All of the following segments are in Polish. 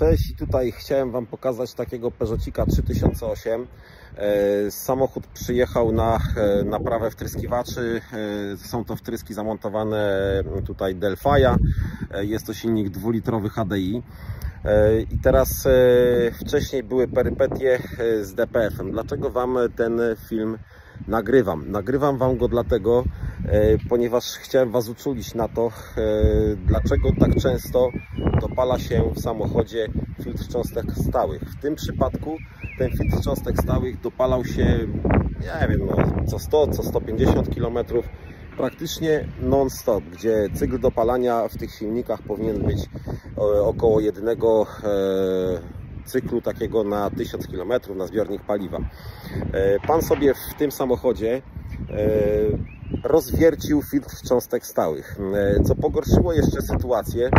Cześć, i tutaj chciałem Wam pokazać takiego Peugeotika 3008. E, Samochód przyjechał na e, naprawę wtryskiwaczy. E, Są to wtryski zamontowane tutaj Delphi'a. Jest to silnik dwulitrowy HDI. I teraz wcześniej były perypetie z DPF-em. Dlaczego Wam ten film nagrywam? Nagrywam Wam go dlatego, ponieważ chciałem Was uczulić na to, dlaczego tak często dopala się w samochodzie filtr cząstek stałych. W tym przypadku ten filtr cząstek stałych dopalał się, nie wiem, no, co 100, co 150 km, praktycznie non-stop, gdzie cykl dopalania w tych silnikach powinien być e, około jednego e, cyklu takiego na 1000 km na zbiornik paliwa. E, Pan sobie w tym samochodzie rozwiercił filtr cząstek stałych, co pogorszyło jeszcze sytuację,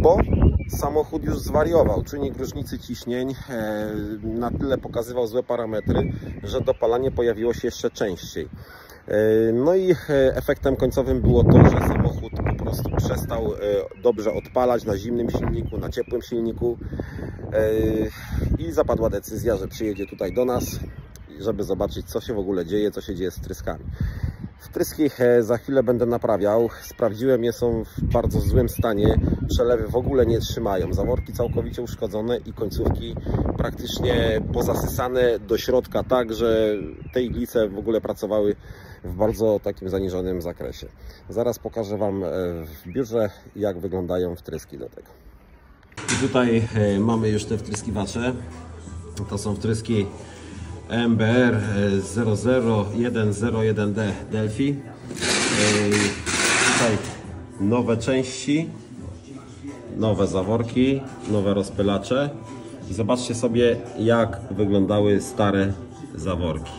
bo samochód już zwariował. Czynnik różnicy ciśnień e, na tyle pokazywał złe parametry, że dopalanie pojawiło się jeszcze częściej. E, No i e, efektem końcowym było to, że samochód po prostu przestał dobrze odpalać na zimnym silniku, na ciepłym silniku i zapadła decyzja, że przyjedzie tutaj do nas, żeby zobaczyć co się w ogóle dzieje, co się dzieje z tryskami. Wtryski e, za chwilę będę naprawiał. Sprawdziłem je, są w bardzo złym stanie. Przelewy w ogóle nie trzymają. Zaworki całkowicie uszkodzone i końcówki praktycznie pozasysane do środka, tak że te iglice w ogóle pracowały w bardzo takim zaniżonym zakresie. Zaraz pokażę Wam e, w biurze, jak wyglądają wtryski do tego. I tutaj e, mamy już te wtryskiwacze. To są wtryski MBR 00101D Delphi. E, Tutaj nowe części, nowe zaworki, nowe rozpylacze. I zobaczcie sobie, jak wyglądały stare zaworki.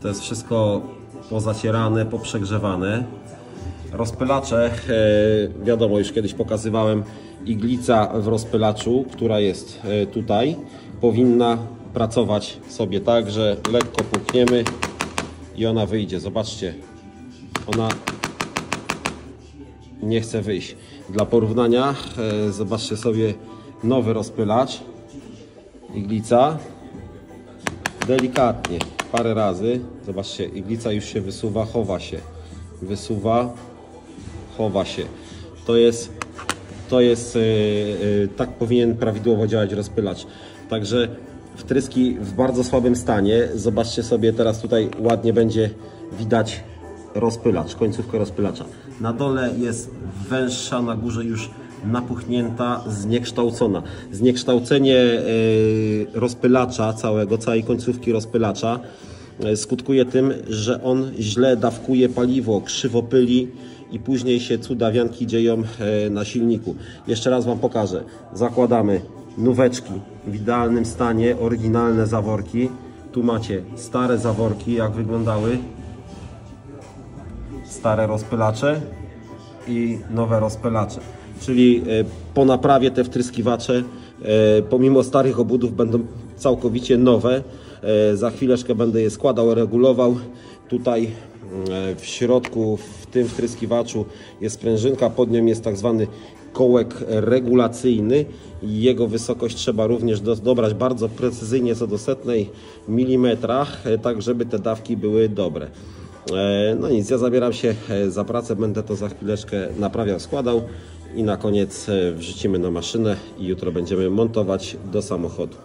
To jest wszystko pozacierane, poprzegrzewane. Rozpylacze, e, wiadomo, już kiedyś pokazywałem, iglica w rozpylaczu, która jest e, tutaj, powinna pracować sobie tak, że lekko pukniemy i ona wyjdzie. Zobaczcie, ona nie chce wyjść. Dla porównania, e, zobaczcie sobie nowy rozpylacz, iglica, delikatnie, parę razy. Zobaczcie, iglica już się wysuwa, chowa się. Wysuwa, chowa się. To jest, to jest, yy, yy, tak powinien prawidłowo działać rozpylacz. Także wtryski w bardzo słabym stanie. Zobaczcie sobie teraz tutaj ładnie będzie widać rozpylacz, końcówkę rozpylacza. Na dole jest węższa, na górze już napuchnięta, zniekształcona. Zniekształcenie yy, rozpylacza całego, całej końcówki rozpylacza skutkuje tym, że on źle dawkuje paliwo, krzywo pyli i później się cudawianki dzieją yy, na silniku. Jeszcze raz Wam pokażę. Zakładamy nóweczki w idealnym stanie, oryginalne zaworki. Tu macie stare zaworki, jak wyglądały stare rozpylacze i nowe rozpylacze. Czyli e, po naprawie te wtryskiwacze, e, pomimo starych obudów, będą całkowicie nowe. E, Za chwileczkę będę je składał, regulował. Tutaj e, w środku, w tym wtryskiwaczu jest sprężynka, pod nią jest tak zwany kołek regulacyjny. Jego wysokość trzeba również do- dobrać bardzo precyzyjnie co do setnej milimetra, e, tak żeby te dawki były dobre. No nic, ja zabieram się za pracę, będę to za chwileczkę naprawiał, składał i na koniec wrzucimy na maszynę i jutro będziemy montować do samochodu.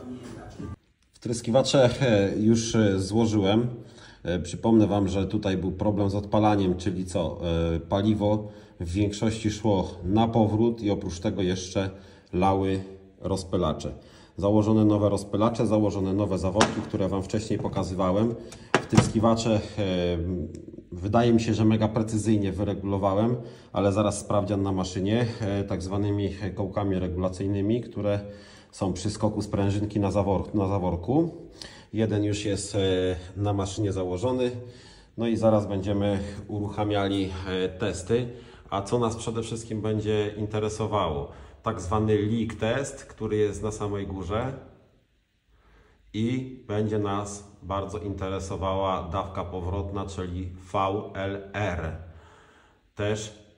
Wtryskiwacze e, już e, złożyłem. E, Przypomnę Wam, że tutaj był problem z odpalaniem, czyli co? Paliwo w większości szło na powrót i oprócz tego jeszcze lały rozpylacze. Założone nowe rozpylacze, założone nowe zaworki, które Wam wcześniej pokazywałem. Wtryskiwacze wydaje mi się, że mega precyzyjnie wyregulowałem, ale zaraz sprawdzian na maszynie tak zwanymi kołkami regulacyjnymi, które są przy skoku sprężynki na, zawor, na zaworku. Jeden już jest e, na maszynie założony. No i zaraz będziemy uruchamiali e, testy. A co nas przede wszystkim będzie interesowało? Tak zwany leak test, który jest na samej górze i będzie nas bardzo interesowała dawka powrotna, czyli VLR. Też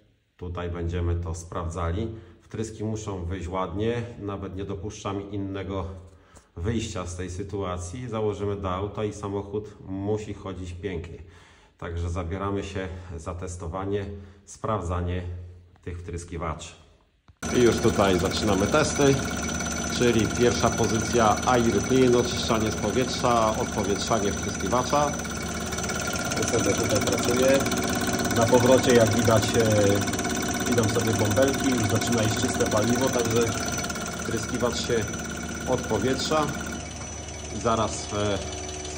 Tutaj będziemy to sprawdzali. Wtryski muszą wyjść ładnie, nawet nie dopuszczam innego wyjścia z tej sytuacji. Założymy do auta i samochód musi chodzić pięknie. Także zabieramy się za testowanie, sprawdzanie tych wtryskiwaczy. I już tutaj zaczynamy testy, czyli pierwsza pozycja air clean, oczyszczanie z powietrza, odpowietrzanie wtryskiwacza. sobie tutaj pracuje. Na powrocie jak widać e, idą sobie bąbelki, zaczyna iść czyste paliwo, także wtryskiwacz się odpowietrza. I zaraz e,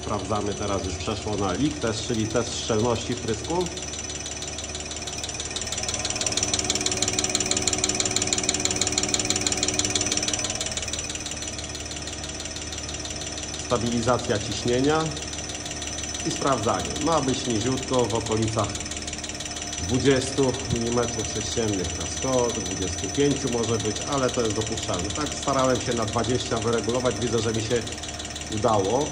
sprawdzamy, teraz już przeszło na leak test, czyli test szczelności wtrysku. Stabilizacja ciśnienia i sprawdzanie. Ma być niziutko w okolicach 20 mm sześciennych na 100, 25 może być, ale to jest dopuszczalne. Tak starałem się na 20 wyregulować, widzę, że mi się udało.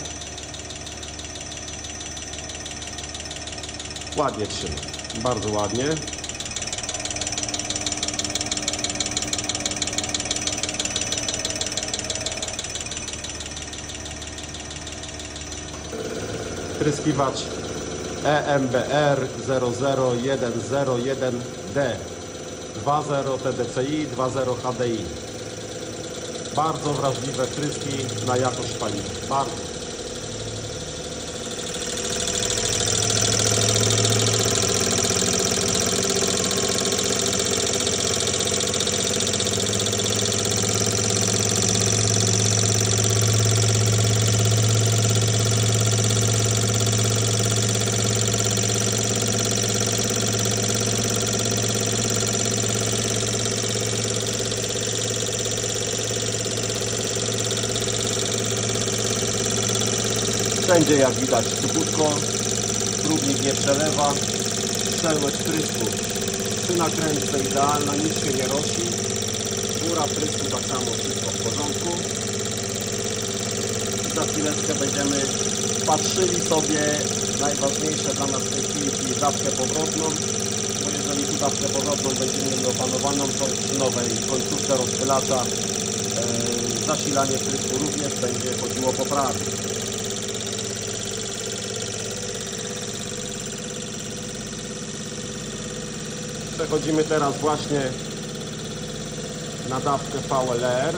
Ładnie trzyma, bardzo ładnie. Tryskiwacz EMBR 00101D 2.0 TDCI 2.0 HDI bardzo wrażliwe tryski na jakość paliwa bardzo Wszędzie jak widać suchutko, próbnik nie przelewa, szczelność prysku. Przy nakrętce idealna, nic się nie rosi, góra prysku tak samo wszystko w porządku. I za chwileczkę będziemy patrzyli sobie najważniejsze dla nas w tej chwili, czyli dawkę powrotną, bo jeżeli tu dawkę powrotną będziemy mieli opanowaną, to przy nowej końcówce rozpylacza e, zasilanie prysku również będzie chodziło poprawnie. Przechodzimy teraz właśnie na dawkę VLR,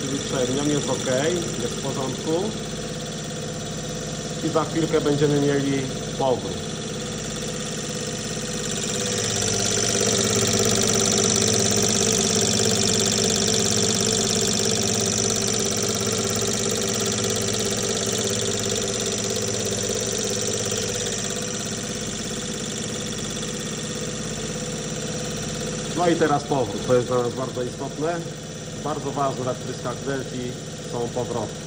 czyli przednią, jest ok, jest w porządku i za chwilkę będziemy mieli powrót. No i teraz powrót, to jest dla nas bardzo istotne. Bardzo ważne na wtryskach Delphi są powroty.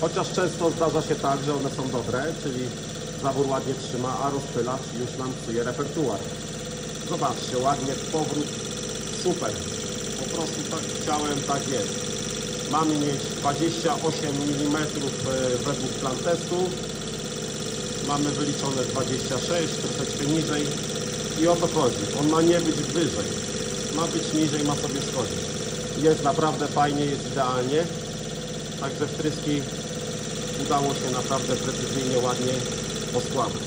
Chociaż często zdarza się tak, że one są dobre, czyli zawór ładnie trzyma, a rozpylacz już nam psuje repertuar. Zobaczcie, ładnie powrót, super. Po prostu tak chciałem, tak jest. Mamy mieć 28 mm według plan testu. Mamy wyliczone 26, troszeczkę niżej. I o to chodzi. On ma nie być wyżej. Ma być niżej, ma sobie schodzić. Jest naprawdę fajnie, jest idealnie. Także wtryski udało się naprawdę precyzyjnie, ładnie poskładać.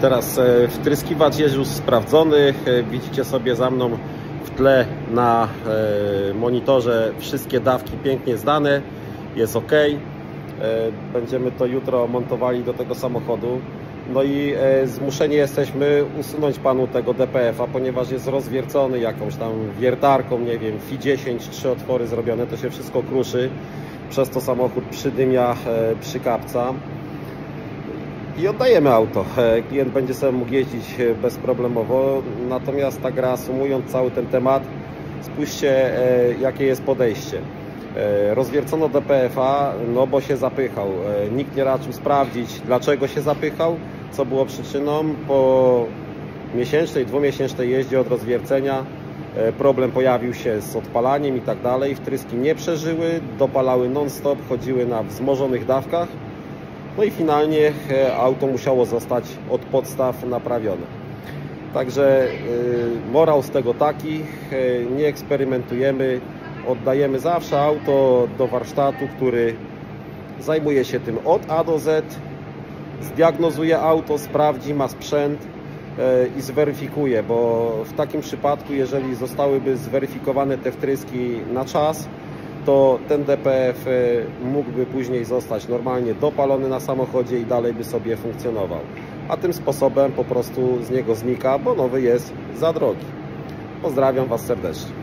Teraz e, wtryskiwacz jest już sprawdzony. E, widzicie sobie za mną w tle na e, monitorze wszystkie dawki pięknie zdane. Jest ok. Będziemy to jutro montowali do tego samochodu. No i zmuszeni jesteśmy usunąć panu tego DPF-a, ponieważ jest rozwiercony jakąś tam wiertarką, nie wiem, FI10, trzy otwory zrobione, to się wszystko kruszy. Przez to samochód przydymia, przykapca i oddajemy auto. Klient będzie sobie mógł jeździć bezproblemowo. Natomiast tak reasumując cały ten temat, spójrzcie jakie jest podejście. Rozwiercono DPF-a, no bo się zapychał. Nikt nie raczył sprawdzić, dlaczego się zapychał, co było przyczyną. Po miesięcznej, dwumiesięcznej jeździe od rozwiercenia problem pojawił się z odpalaniem i tak dalej. Wtryski nie przeżyły, dopalały non-stop, chodziły na wzmożonych dawkach No i finalnie e, auto musiało zostać od podstaw naprawione. Także morał z tego taki, e, nie eksperymentujemy, oddajemy zawsze auto do warsztatu, który zajmuje się tym od A do Z, zdiagnozuje auto, sprawdzi, ma sprzęt e, i zweryfikuje, bo w takim przypadku, jeżeli zostałyby zweryfikowane te wtryski na czas, to ten DPF e, mógłby później zostać normalnie dopalony na samochodzie i dalej by sobie funkcjonował. A tym sposobem po prostu z niego znika, bo nowy jest za drogi. Pozdrawiam Was serdecznie.